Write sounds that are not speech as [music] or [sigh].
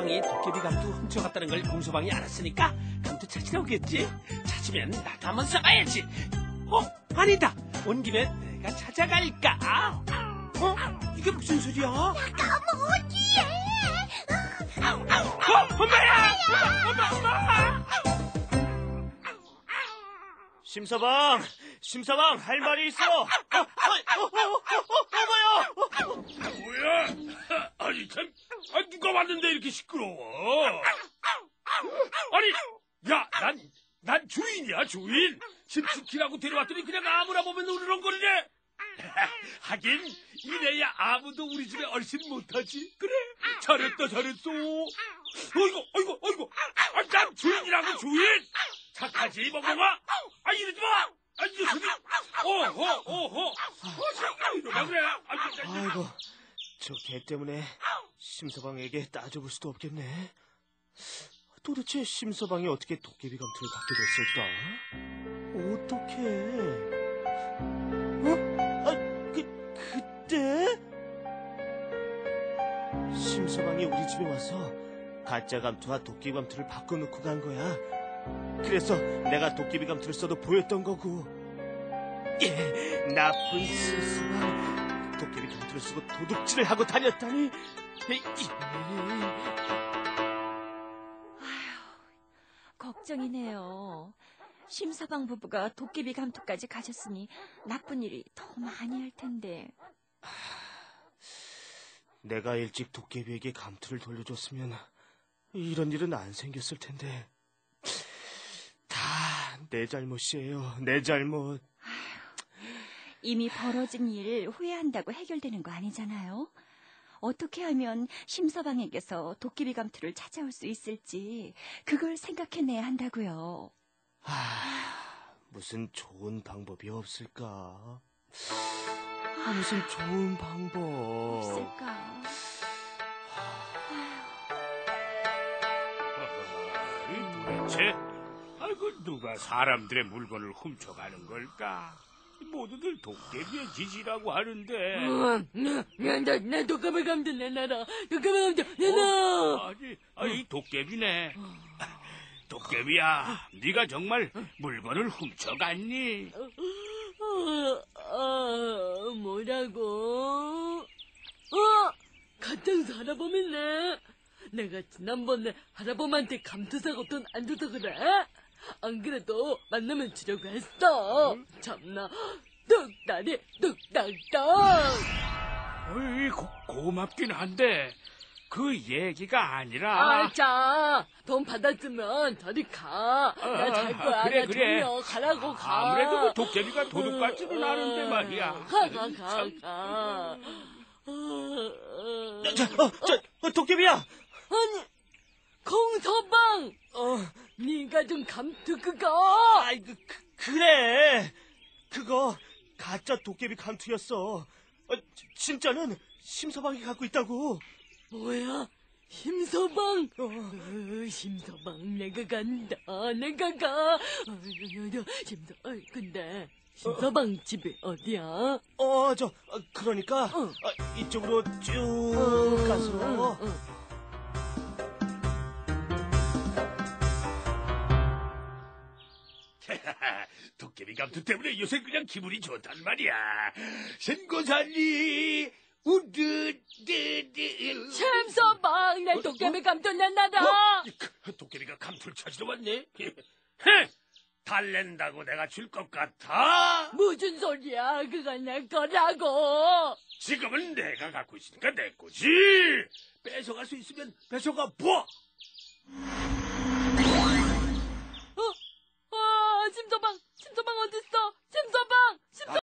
심서방이 도깨비 감투 훔쳐갔다는 걸 공서방이 알았으니까 감투 찾으러 오겠지. 찾으면 나도 한번 써봐야지. 어? 아니다. 온 김에 내가 찾아갈까? 어? 이게 무슨 소리야? 어? 엄마야! 엄마, 엄마, 엄마! 심서방, 심서방 할 말이 있어. 어, 어, 어, 어, 어, 어머요. 뭐야? 아니 참, 아, 누가 왔는데 이렇게 시끄러워? 아니, 야, 난, 난 주인이야 주인. 집 지키라고 데려왔더니 그냥 아무나 보면 으르렁거리네. [laughs] 하긴 이래야 아무도 우리 집에 얼씬 못하지. 그래, 잘했다 잘했어. 어이구, 어이구, 어이구. 아, 난 주인이라고 주인. 착하지 멍멍아. 아 이러지 마. 아 이거 저기, 어허, 어허. 어, 자꾸 이러라 그래. 아, 진짜. 아이고, 저 개 때문에 심서방에게 따져볼 수도 없겠네. 도대체 심서방이 어떻게 도깨비 감투를 갖게 됐을까? 어떻게? 어? 아, 그 그때? 심서방이 우리 집에 와서 가짜 감투와 도깨비 감투를 바꿔놓고 간 거야. 그래서 내가 도깨비 감투를 써도 보였던 거고. 예, 나쁜 심서방. 도깨비 감투를 쓰고 도둑질을 하고 다녔다니. 이- 이- 걱정이네요. 심서방 부부가 도깨비 감투까지 가졌으니 나쁜 일이 더 많이 할 텐데. 내가 일찍 도깨비에게 감투를 돌려줬으면 이런 일은 안 생겼을 텐데. 다 내 잘못이에요. 내 잘못. 이미 벌어진 일 후회한다고 해결되는 거 아니잖아요. 어떻게 하면 심서방에게서 도깨비 감투를 찾아올 수 있을지 그걸 생각해내야 한다고요. 아, 무슨 좋은 방법이 없을까? 아, 무슨 좋은 방법. 없을까? 아이, 도대체 아이고 누가 사람들의 물건을 훔쳐가는 걸까? 모두들 도깨비의 짓이라고 하는데 나, 나 독감을 감도 내놔라. 독감을 감도 내놔. 아니, 아이 도깨비네. 도깨비야, 네가 정말 물건을 훔쳐갔니? 어, 어, 뭐라고? 어, 같은 할아범이네. 내가 지난번에 할아범한테 감투 사고 돈 안 줘서 그래? 안 그래도 만나면 주려고 했어. 참나, 뚝다리, 뚝딱딱. 어이, 고, 고맙긴 한데 그 얘기가 아니라 아, 자, 돈 받았으면 저리 가. 나 잘 거야. 그래, 나 그래. 졸려. 가라고 가. 아무래도 그 도깨비가 도둑 같지는 않은데 말이야. 가, 가, 가, 가. 어, 어. 저, 어, 저, 어, 도깨비야! 아니, 공서방! 어, 네가 좀 감투 그거! 아이, 그, 그, 그 래! 그거, 가짜 도깨비 감투였어. 어, 지- 진짜는 심서방이 갖고 있다고. 뭐야? 심서방! 어, 심서방, 내가 간다. 내가 가. 어, 심서, 어, 근데, 심서방 집이 어디야? 어, 저, 어, 그러니까, 어. 어, 이쪽으로 쭉 응, 가서, [laughs] 도깨비 감투 때문에 요새 그냥 기분이 좋단 말이야. 신고살리 우드드드 심서방, 내 도깨비 감투 내놔라! 어? 그 도깨비가 감투를 찾으러 왔네. [laughs] 헤! 달랜다고 내가 줄 것 같아? 무슨 소리야? 그건 내 거라고! 지금은 내가 갖고 있으니까 내 거지. 뺏어갈 수 있으면 뺏어가 봐. 심서방, 심서방 어딨어? 심서방! 심서방!